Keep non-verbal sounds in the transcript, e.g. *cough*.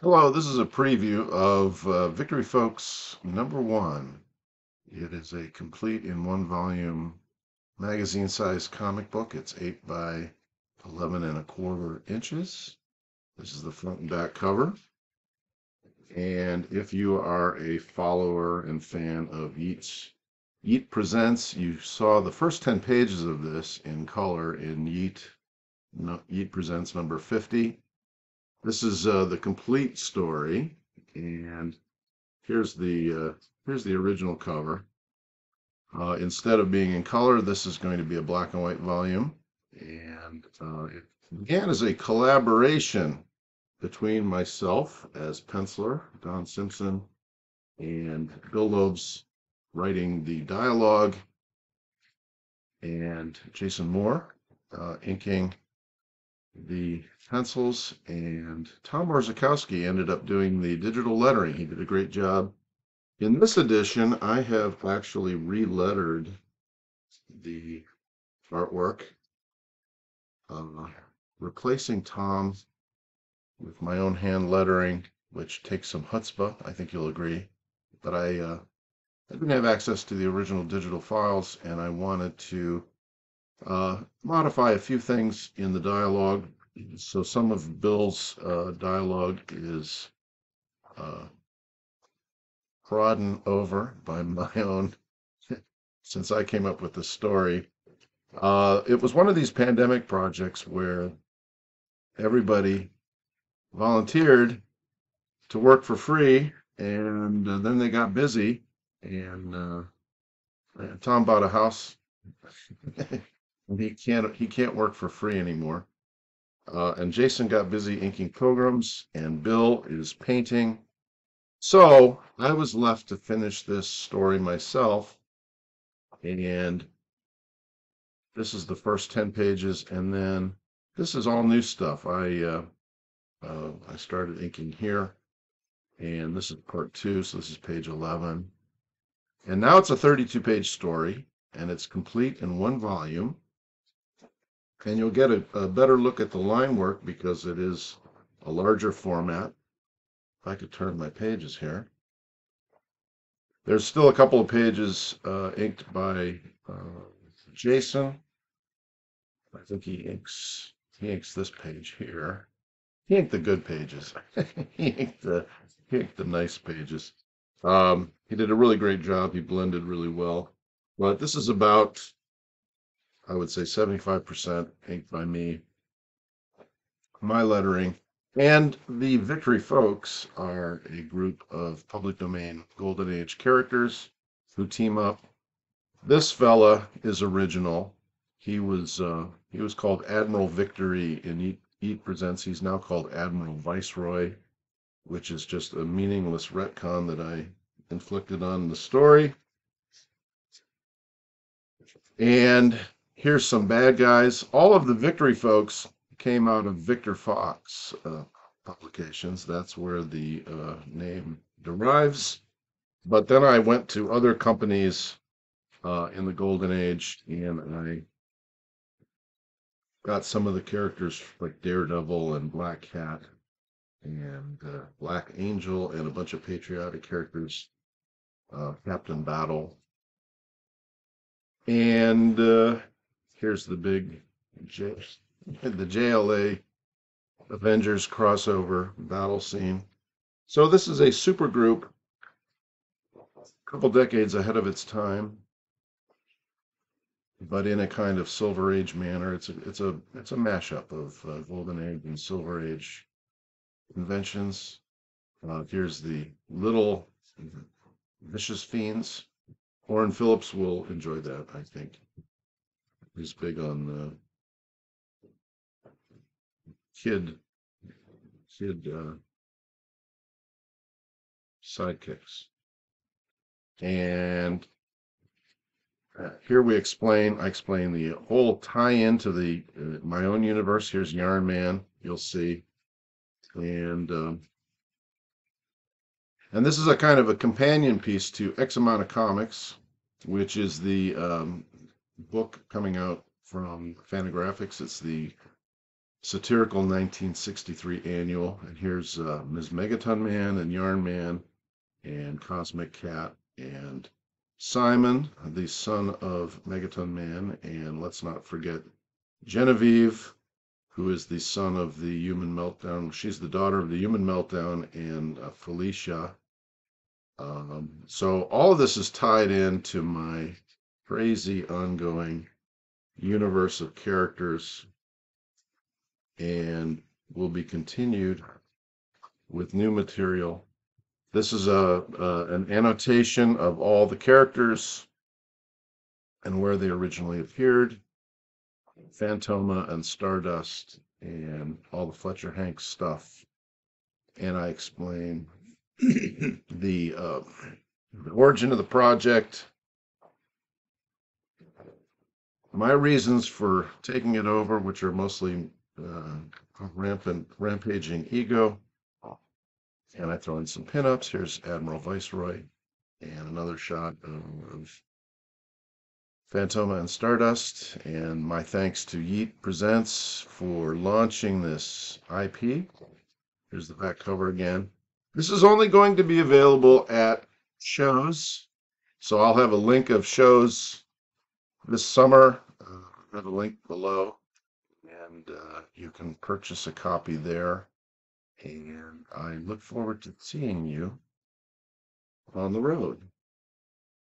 Hello, this is a preview of uh, Victory Folks number one. It is a complete in one volume magazine sized comic book. It's 8 by 11 and a quarter inches. This is the front and back cover. And if you are a follower and fan of Yeet's Yeet Presents, you saw the first 10 pages of this in color in Yeet, no, Yeet Presents number 50. This is uh, the complete story, and here's the uh, here's the original cover. Uh, instead of being in color, this is going to be a black and white volume, and uh, it began as a collaboration between myself as penciler, Don Simpson, and Bill Loebs writing the dialogue, and Jason Moore uh, inking the pencils, and Tom Orzechowski ended up doing the digital lettering. He did a great job. In this edition, I have actually re-lettered the artwork, uh, replacing Tom with my own hand lettering, which takes some chutzpah, I think you'll agree. But I, uh, I didn't have access to the original digital files, and I wanted to uh, modify a few things in the dialogue. So some of Bill's uh, dialogue is uh, trodden over by my *laughs* own, since I came up with the story. Uh, it was one of these pandemic projects where everybody volunteered to work for free, and uh, then they got busy, and uh, Tom bought a house *laughs* he can't he can't work for free anymore. Uh, and Jason got busy inking pilgrims, and Bill is painting. So I was left to finish this story myself, and this is the first ten pages, and then this is all new stuff. I uh, uh, I started inking here, and this is part two, so this is page eleven, and now it's a thirty-two page story, and it's complete in one volume and you'll get a, a better look at the line work because it is a larger format. If I could turn my pages here. There's still a couple of pages uh, inked by uh, Jason. I think he inks he inks this page here. He inked the good pages. *laughs* he inked the he inked the nice pages. Um, he did a really great job. He blended really well. But this is about I would say 75% inked by me. My lettering. And the Victory Folks are a group of public domain Golden Age characters who team up. This fella is original. He was uh, he was called Admiral Victory in Eat, Yeet Presents. He's now called Admiral Viceroy, which is just a meaningless retcon that I inflicted on the story. And here's some bad guys. All of the Victory folks came out of Victor Fox uh, publications. That's where the uh, name derives. But then I went to other companies uh, in the Golden Age and I got some of the characters like Daredevil and Black Cat and uh, Black Angel and a bunch of patriotic characters, uh, Captain Battle. And uh, Here's the big J, the JLA Avengers crossover battle scene. So this is a super group, a couple decades ahead of its time, but in a kind of Silver Age manner. It's a it's a it's a mashup of uh, Golden Age and Silver Age inventions. Uh, here's the little vicious fiends. Orrin Phillips will enjoy that, I think. He's big on uh, kid kid uh, sidekicks. And uh, here we explain, I explain the whole tie-in to the uh, my own universe. Here's Yarn Man, you'll see, and um, and this is a kind of a companion piece to X amount of comics, which is the um, book coming out from Fantagraphics. It's the satirical 1963 annual. And here's uh, Ms. Megaton Man and Yarn Man and Cosmic Cat and Simon, the son of Megaton Man. And let's not forget Genevieve, who is the son of the human meltdown. She's the daughter of the human meltdown and uh, Felicia. Um, so all of this is tied into my crazy ongoing universe of characters and will be continued with new material. This is a, a an annotation of all the characters and where they originally appeared. Fantomah and Stardust and all the Fletcher Hanks stuff. And I explain *clears throat* the, uh, the origin of the project, my reasons for taking it over, which are mostly uh, rampant, rampaging ego. And I throw in some pinups. Here's Admiral Viceroy and another shot of Fantomah and Stardust. And my thanks to Yeet Presents for launching this IP. Here's the back cover again. This is only going to be available at shows. So I'll have a link of shows this summer. Uh, I have a link below. And uh, you can purchase a copy there. And I look forward to seeing you on the road.